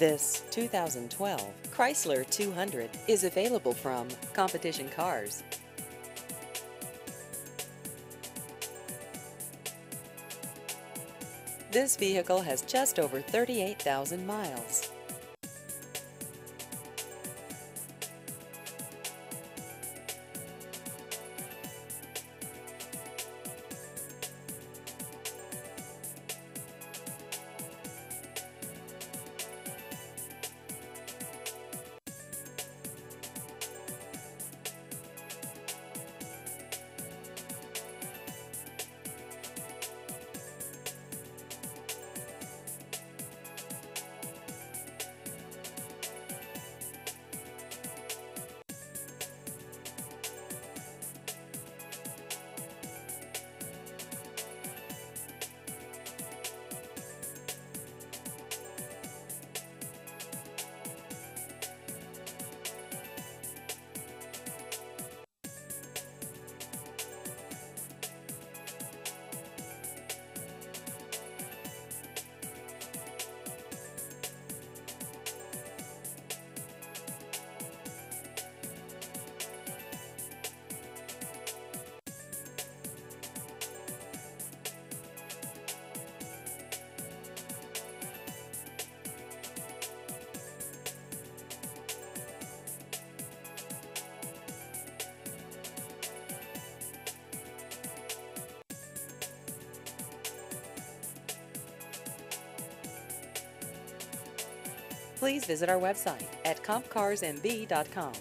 This 2012 Chrysler 200 is available from Competition Cars. This vehicle has just over 38,000 miles. Please visit our website at compcarsmb.com.